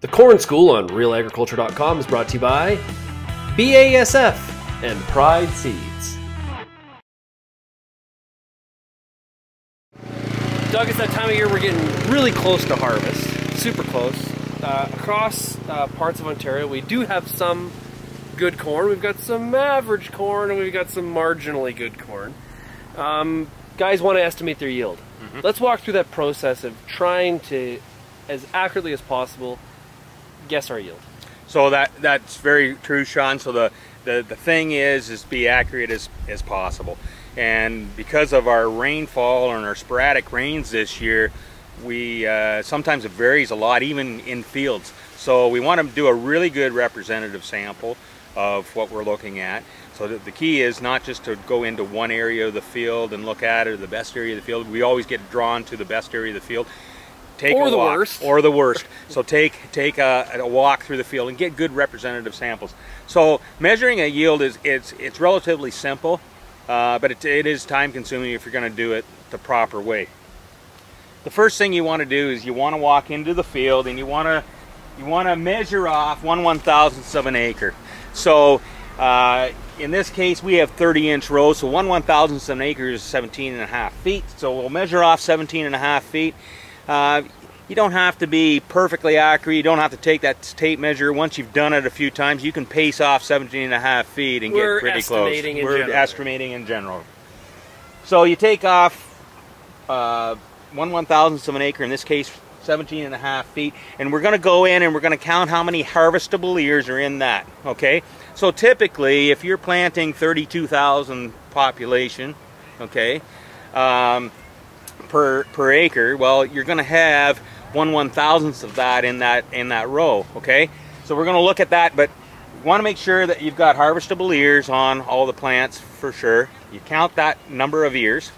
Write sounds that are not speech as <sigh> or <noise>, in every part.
The Corn School on realagriculture.com is brought to you by BASF and Pride Seeds. Doug, it's that time of year we're getting really close to harvest, super close. Uh, across uh, parts of Ontario, we do have some good corn. We've got some average corn, and we've got some marginally good corn. Um, guys want to estimate their yield. Mm -hmm. Let's walk through that process of trying to, as accurately as possible, guess our yield. So that that's very true, Sean. So the the, the thing is is be accurate as, as possible. And because of our rainfall and our sporadic rains this year, we uh, sometimes it varies a lot even in fields. So we want to do a really good representative sample of what we're looking at. So the, the key is not just to go into one area of the field and look at it, or the best area of the field. We always get drawn to the best area of the field take or a the walk, worst. or the worst. <laughs> so take take a, a, walk through the field and get good representative samples. So measuring a yield is it's it's relatively simple, uh, but it, it is time consuming if you're going to do it the proper way. The first thing you want to do is you want to walk into the field and you want to you want to measure off one one thousandths of an acre. So uh, in this case, we have 30 inch rows, so one one thousandths of an acre is 17 and a half feet. So we'll measure off 17 and a half feet. Uh, you don't have to be perfectly accurate. You don't have to take that tape measure. Once you've done it a few times, you can pace off 17 and a half feet and We're get pretty close. We're general. estimating in general. So you take off uh, one one thousandth of an acre, in this case 17 and a half feet, and we're going to go in and we're going to count how many harvestable ears are in that, okay? So typically, if you're planting 32,000 population, okay, um, per, per acre, well, you're going to have one one thousandth of that in that in that row. Okay, so we're going to look at that, but want to make sure that you've got harvestable ears on all the plants for sure. You count that number of ears,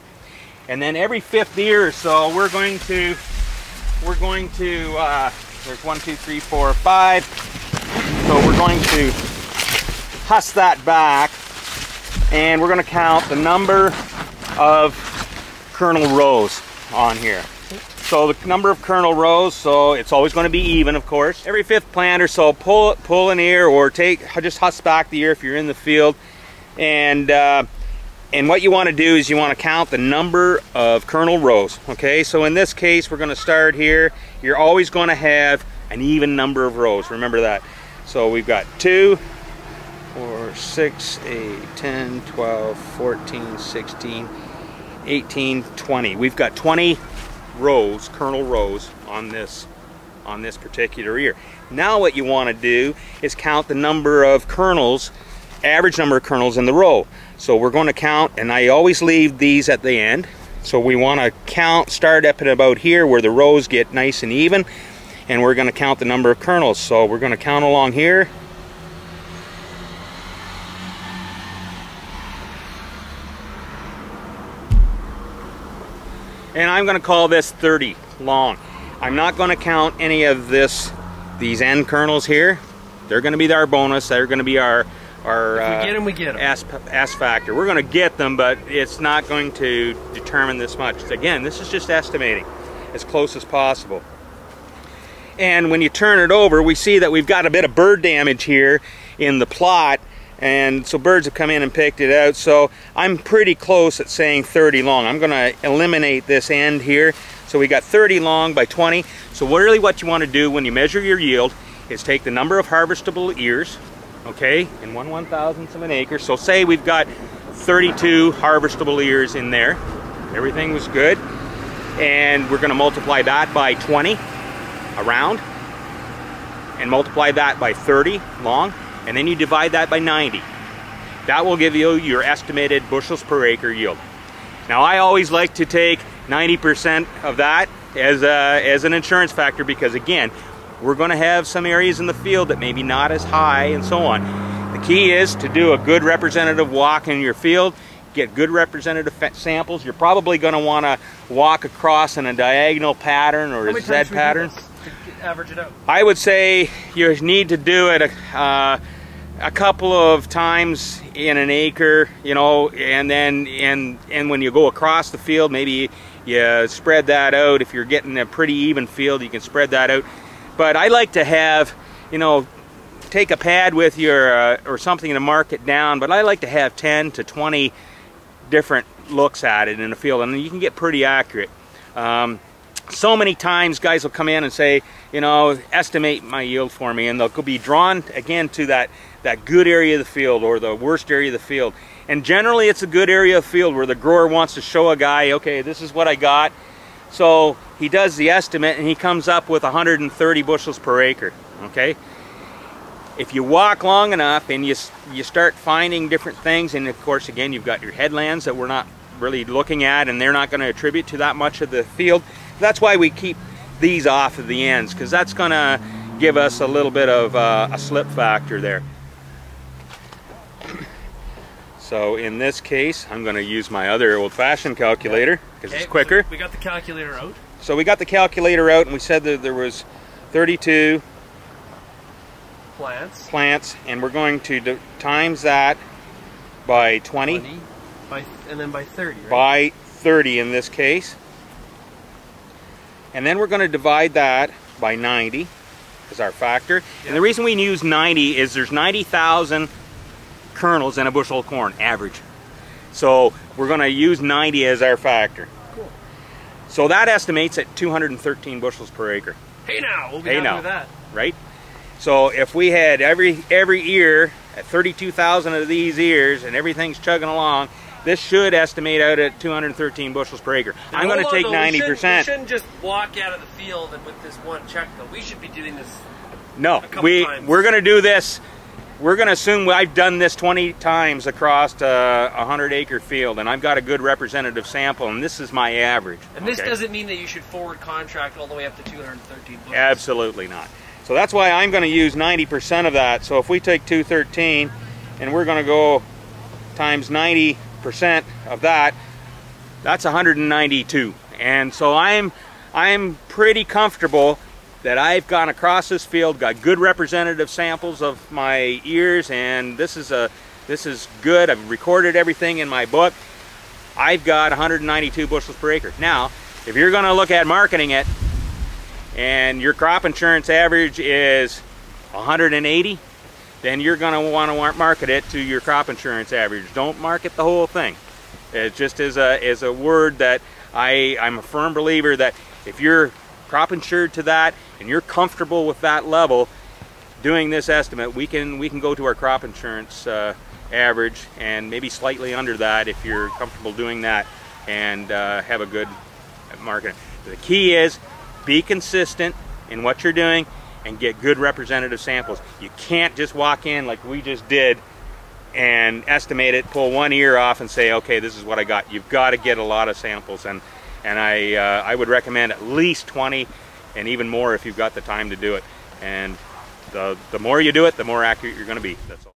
and then every fifth ear or so, we're going to we're going to uh, there's one, two, three, four, five. So we're going to husk that back, and we're going to count the number of kernel rows on here. So the number of kernel rows, so it's always going to be even, of course. Every fifth plant or so, pull pull an ear or take just husk back the ear if you're in the field, and uh, and what you want to do is you want to count the number of kernel rows. Okay, so in this case, we're going to start here. You're always going to have an even number of rows. Remember that. So we've got two, four, six, eight, 10, 12, 14, 16. 18, 20. We've got 20 rows, kernel rows on this on this particular ear. Now what you want to do is count the number of kernels, average number of kernels in the row. So we're going to count, and I always leave these at the end. So we want to count, start up at about here where the rows get nice and even, and we're going to count the number of kernels. So we're going to count along here, and I'm going to call this 30 long. I'm not going to count any of this, these end kernels here. They're going to be our bonus. They're going to be our our if we uh, get them, we get them. S, S factor. We're going to get them, but it's not going to determine this much. Again, this is just estimating as close as possible. And when you turn it over, we see that we've got a bit of bird damage here in the plot and so birds have come in and picked it out. So I'm pretty close at saying 30 long. I'm gonna eliminate this end here. So we got 30 long by 20 so really what you want to do when you measure your yield is take the number of harvestable ears okay in one one thousandth of an acre. So say we've got 32 harvestable ears in there. Everything was good. And we're going to multiply that by 20 around and multiply that by 30 long and then you divide that by 90. That will give you your estimated bushels per acre yield. Now I always like to take 90% of that as, a, as an insurance factor because again, we're going to have some areas in the field that maybe not as high and so on. The key is to do a good representative walk in your field, get good representative samples. You're probably going to want to walk across in a diagonal pattern or a Z pattern average it out? I would say you need to do it a, uh, a couple of times in an acre, you know, and then and and when you go across the field, maybe you spread that out. If you're getting a pretty even field, you can spread that out. But I like to have, you know, take a pad with you or, uh, or something to mark it down, but I like to have 10 to 20 different looks at it in the field, and you can get pretty accurate. Um, so many times guys will come in and say, you know, estimate my yield for me, and they'll be drawn again to that, that good area of the field or the worst area of the field. And generally it's a good area of field where the grower wants to show a guy, okay, this is what I got. So he does the estimate and he comes up with 130 bushels per acre, okay? If you walk long enough and you, you start finding different things, and of course again you've got your headlands that we're not really looking at and they're not going to attribute to that much of the field. That's why we keep these off of the ends because that's going to give us a little bit of uh, a slip factor there. So in this case, I'm going to use my other old-fashioned calculator because Okay, it's quicker. we got the calculator out. So we got the calculator out and we said that there was 32 Plants. plants and we're going to do- times that by 20, 20 by, and then by 30, right? by 30 in this case. And then we're going to divide that by 90 as our factor. And the reason we use 90 is there's 90,000 kernels in a bushel of corn, average. So we're going to use 90 as our factor. Cool. So that estimates at 213 bushels per acre, Hey now, we'll be Hey happy now. with that. right? So if we had every every ear at 32,000 of these ears and everything's chugging along, this should estimate out at 213 bushels per acre. I'm going to take though, we 90 shouldn't- We shouldn't just walk out of the field and with this one check though. We should be doing this. No, we times. we're going to do this. We're going to assume I've done this 20 times across a 100 acre field, and I've got a good representative sample, and this is my average. And this okay? doesn't mean that you should forward contract all the way up to 213 bushels. Absolutely not. So that's why I'm going to use 90% of that. So if we take 213 and we're going to go times 90% of that, that's 192. And so I'm I'm pretty comfortable that I've gone across this field, got good representative samples of my ears, and this is a this is good. I've recorded everything in my book. I've got 192 bushels per acre. Now, if you're going to look at marketing it, and your crop insurance average is 180, then you're going to want to market it to your crop insurance average. Don't market the whole thing. It just is a is a word that I I'm a firm believer that if you're crop insured to that and you're comfortable with that level, doing this estimate, we can we can go to our crop insurance uh, average and maybe slightly under that if you're comfortable doing that and uh, have a good market. The key is be consistent in what you're doing and get good representative samples. You can't just walk in like we just did and estimate it, pull one ear off and say, okay, this is what I got. You've got to get a lot of samples and and I uh, I would recommend at least 20 and even more if you've got the time to do it. And the the more you do it, the more accurate you're going to be. That's all.